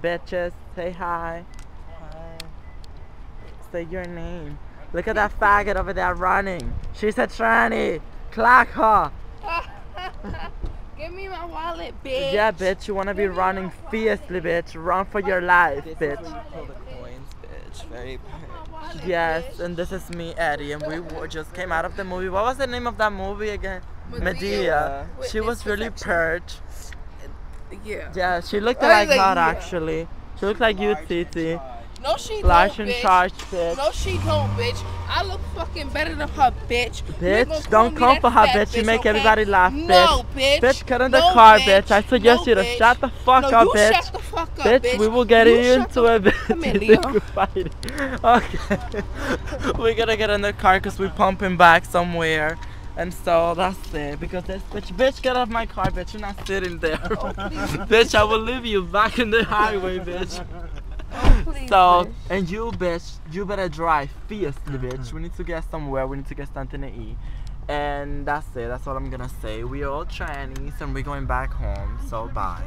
Bitches, say hi. Say your name. Look at that faggot over there running. She's a tranny. Clock her. Give me my wallet, bitch. Yeah, bitch, you wanna be running fiercely, bitch. Run for your life, bitch. Pull the coins, bitch. Very Yes, and this is me, Eddie, and we just came out of the movie. What was the name of that movie again? Madea. With She was really Perfection. Pert. Yeah. Yeah, she looked I like was her like, yeah. actually. She looked like you, Titi. No, she Large don't, and bitch. charged, bitch. No, she don't, bitch. I look fucking better than her, bitch. You ain't gonna Bitch, don't come for her, bitch. You make okay? everybody laugh, bitch. No, bitch. bitch. Bitch, get in the No, car, bitch. bitch. I suggest No, you to bitch. shut the fuck no, up, you bitch. shut the fuck up, bitch, bitch. we will get You into shut the it, bitch. fuck up, Leo. think we're fighting. Okay. We're gonna get in the car because we're pumping back somewhere. And so that's it. Because this bitch, bitch, get off my car, bitch. You're not sitting there. Oh, bitch, I will leave you back in the highway, bitch. Oh, please, So, bitch. and you, bitch, you better drive fiercely, mm-hmm. bitch. We need to get somewhere. We need to get something to eat. And that's it. That's all I'm gonna say. We are all chinese and we're going back home. So, bye.